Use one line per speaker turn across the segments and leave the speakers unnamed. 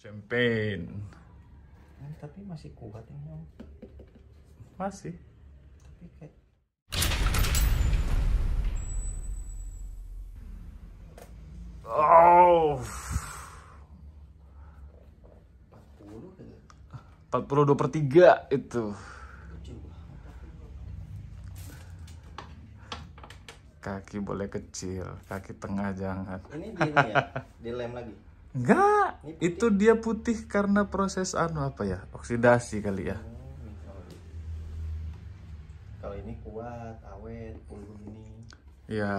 Champagne.
Hmm, tapi masih kuat ini om.
Masih.
Tapi kayak
Oh.
40 kan
42 per 3 itu. Kaki boleh kecil, kaki tengah jangan.
Ini di ini ya, dilem lagi.
Enggak,
Ini
itu dia putih karena proses anu apa ya? Oksidasi kali ya.
Ini kalau ini kuat, awet, puluh ini.
Ya,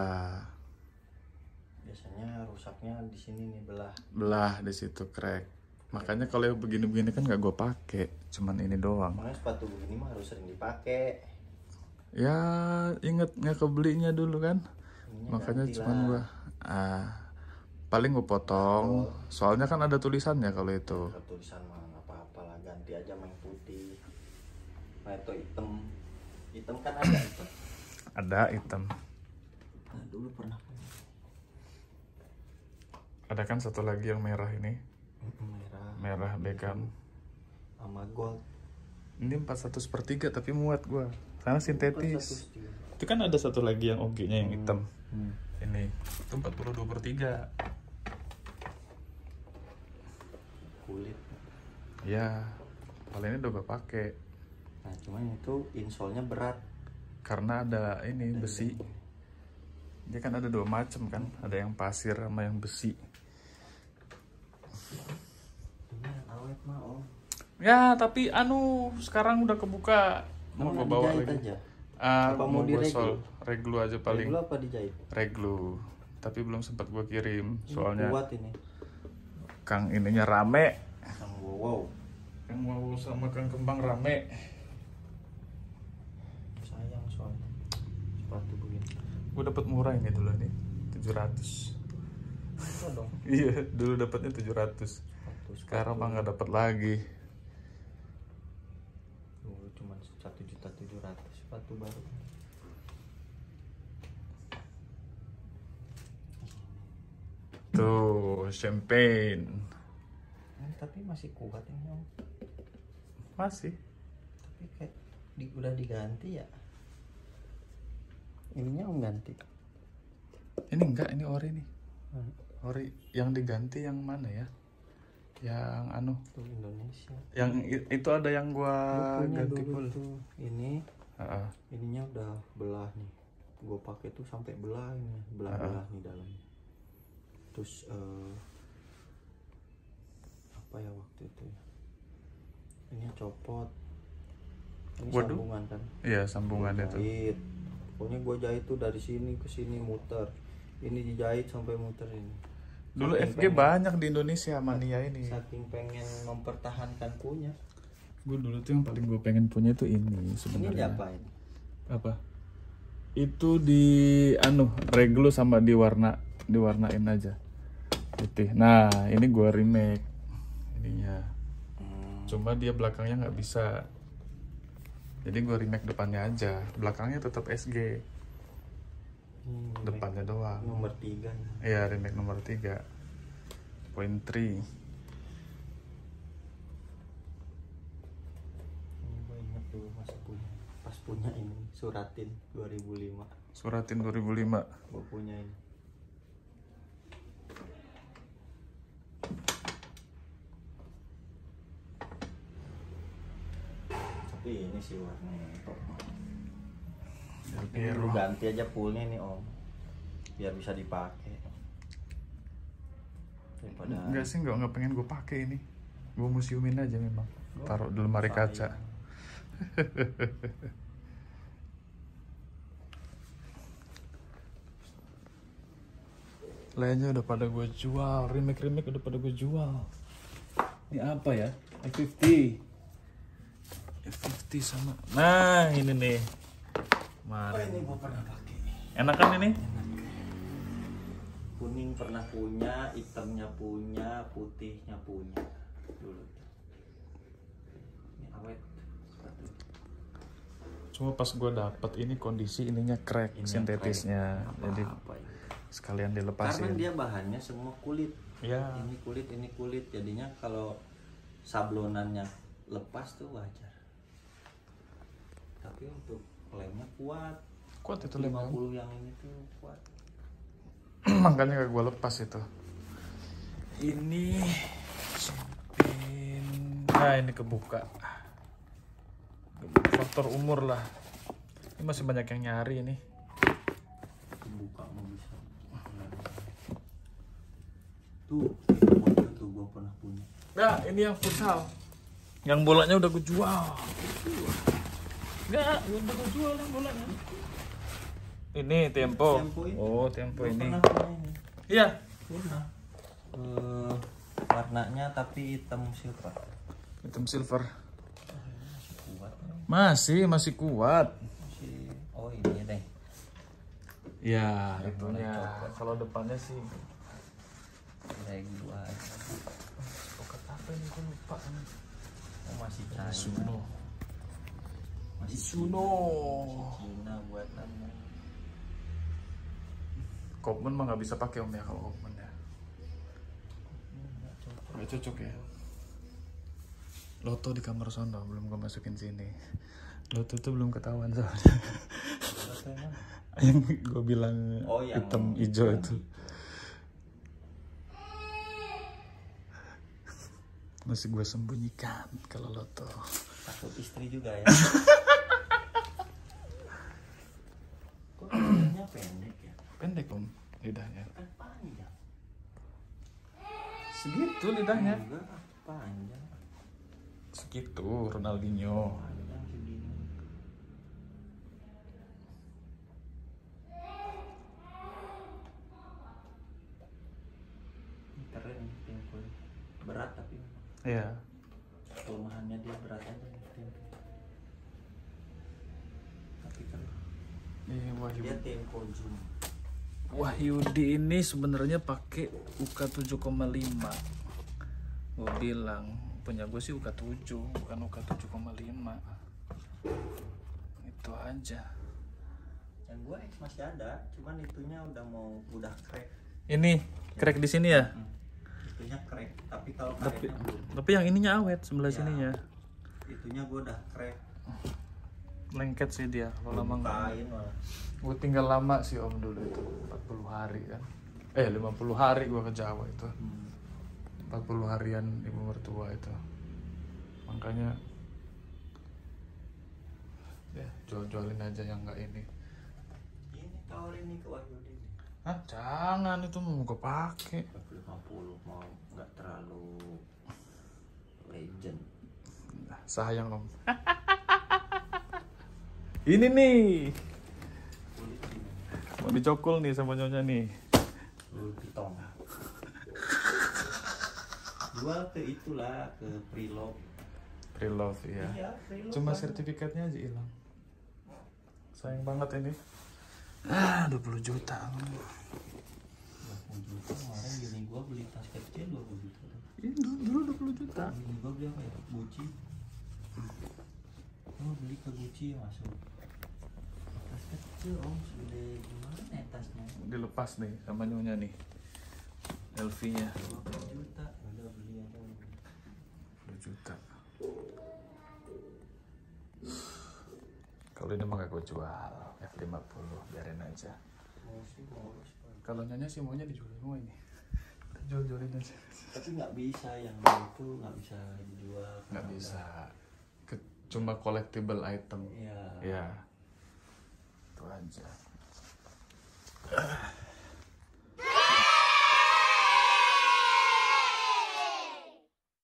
Biasanya rusaknya di sini nih belah.
belah di situ crack. Makanya kalau yang begini-begini kan nggak gue pakai, cuman ini doang.
Makanya sepatu begini mah harus sering dipakai.
Ya, inget nggak kebelinya dulu kan?
Ininya
Makanya cuman gua ah paling gue potong. Soalnya kan ada tulisannya kalau itu.
Kalau tulisan mah nggak apa-apa lah, ganti aja main putih. Nah itu hitam, hitam kan ada itu.
Ada hitam.
Nah, dulu pernah
Ada kan satu lagi yang merah ini,
merah
merah Beckham.
sama gold.
Ini 41 per 3 tapi muat gua karena sintetis.
41.
Itu kan ada satu lagi yang OG-nya yang hitam.
Hmm.
Ini itu 42 per 3.
Kulit.
Ya, kalau ini udah gue pakai
Nah cuman itu insole-nya berat.
karena ada ini besi. Dia kan ada dua macam kan, ada yang pasir sama yang besi.
Awet mah om.
Ya, tapi anu sekarang udah kebuka. Mau gue bawa lagi.
aja.
Ah,
Apa
mau
direglu?
sol, reglu aja paling.
Dulu apa dijahit?
Reglu. Tapi belum sempat gue kirim,
Ini
soalnya
kuat ini.
Kang ininya rame.
Kang wow, wow.
Kang mau sama Kang Kembang rame.
Sayang soalnya sepatu begini.
Gue dapet murah ini dulu nih, 700.
Itu dong.
Iya, dulu dapatnya 700.
Sepatu
Sekarang mah nggak dapat lagi.
dulu cuma satu juta tujuh ratus sepatu baru.
Tuh, champagne.
Hmm, tapi masih kuat ini om.
Masih.
Tapi kayak di, udah diganti ya. Ininya om ganti.
Ini enggak, ini ori nih.
Hmm.
Ori yang diganti yang mana ya? Yang anu,
Tuh Indonesia.
yang itu ada yang gua
Gua
ganti
dulu
full.
tuh. Ini
Heeh.
ininya udah belah nih. Gue pakai tuh sampai belah ini, belah-belah nih dalamnya. Terus eh, apa ya waktu itu ya? Ini copot. Ini
Waduh.
sambungan kan?
Iya, sambungan
Gua
itu.
jahit. Pokoknya gue jahit tuh dari sini ke sini muter. Ini dijahit sampai muter ini.
Dulu
Saking
FG
pengen-
banyak di Indonesia mania ini.
Saking pengen mempertahankan punya.
Gue dulu tuh yang paling gue pengen punya tuh ini
Ini
sebenarnya.
diapain?
Apa? Itu di anu reglu sama diwarna diwarnain aja putih. Nah ini gue remake ininya.
Hmm.
Cuma dia belakangnya nggak bisa. Jadi gue remake depannya aja. Belakangnya tetap SG.
Ini
Depannya doang.
nomor tiga nih.
Iya remake nomor 3 Point 3
Ini gue inget dulu masa punya. Pas punya ini suratin 2005.
Suratin 2005
Gue punya ini. Tapi ini sih warnanya top. Lu ganti aja poolnya nih om, biar bisa dipakai. Daripada
Enggak sih enggak, enggak pengen gue pakai ini. Gue museumin aja memang.
Oh,
Taruh di lemari kaca. Lainnya udah pada gue jual Remake-remake udah pada gue jual. Ini apa ya? F50 F50 sama Nah ini nih
Oh,
Kemarin
ini gue pernah pakai.
Enak kan ini?
Kuning pernah punya, hitamnya punya, putihnya punya dulu. Ini awet. sepatu.
Cuma pas gue dapet ini kondisi ininya crack
Ini
sintetisnya
crack.
Jadi
Apa-apa ini.
sekalian
Karena
dilepasin
dia bahannya semua kulit.
Ya.
ini kulit ini kulit jadinya kalau sablonannya lepas tuh wajar tapi untuk lemnya kuat
Kuat itu lem.
50 yang ini tuh kuat
Makanya gue lepas itu. Ini. Nah ini kebuka. Faktor umur lah. Ini masih banyak yang nyari ini.
buka mau bisa tuh tuh gua pernah punya
Nah ini yang futsal. Yang bolanya udah gue jual. Enggak, udah gue jual yang bolanya. Ini tempo.
Tempo ini.
Oh tempo ini. Iya.
pernah Eh, warnanya tapi hitam silver
Hitam silver.
masih kuat nih.
Masih masih kuat.
masih oh ini deh
Ya,
Yang
itunya. Kalau depannya sih
kayak dua aja
Poket apa ini gue lupa
oh, masih
Suno
masih
Suno.
Cina buatannya
Kopman mah nggak bisa pakai om ya kalau Kopman ya.
Nggak cocok
ya. Loto di kamar sono belum gue masukin sini. Loto tuh belum ketahuan soalnya?
Yang
gue bilang
Oh, yang-
hitam hijau itu. Masih gue sembunyikan kalau Loto.
Takut istri juga ya kok lidahnya pendek ya
Pendek om lidahnya.
Panjang
Segitu lidahnya.
Panjang
Segitu Ronaldinho.
Keren berat tapi.
Iya.
kelemahannya dia berat aja tapi kan
Ini Wahyu
dia tempo zoom
Wahyudi ini sebenarnya pakai UK 7,5 Gue bilang punya gue sih UK 7 bukan UK 7,5 Itu aja.
Yang gue X masih ada cuman itunya udah mau udah crack.
Ini crack di sini ya?
Hmm. itunya crack tapi kalau
tapi, tapi yang ininya awet sebelah
Ya.
sininya.
Itunya gue udah crack
lengket sih dia kalau lama gue tinggal lama sih om dulu itu 40 hari kan. Eh 50 hari gue ke Jawa itu.
Hmm.
40 harian ibu mertua itu. Makanya ya jual-jualin aja yang nggak ini.
Ini tawarin nih ke Wahyudi nih
Hah, jangan itu mau gue pakai
50 mau nggak terlalu legend.
Nah, sayang om ini nih. Mau dicokol nih sama nyonya nih.
Vuitton jual ke itulah ke Preloved
pre-love ya
iya Preloved
cuma
banyak.
sertifikatnya aja hilang. Sayang banget ini. Ah 20 juta.
20 juta kemarin gini gua beli tas kecil 20 juta.
Ini dulu, dulu 20 juta.
Gini gua beli apa ya? Gucci oh beli ke Gucci masuk. Tas kecil om segede gimana ya tasnya?
Dilepas nih sama nyonya nih. LV nya
20 juta. Udah beli aja.
20 juta. Kalau ini mah gak gue jual. F50 biarin aja. Kalau nyonya sih maunya dijual semua ini. Jual-jualin aja.
Tapi nggak bisa yang itu nggak bisa dijual.
Nggak bisa cuma collectible item. Ya itu aja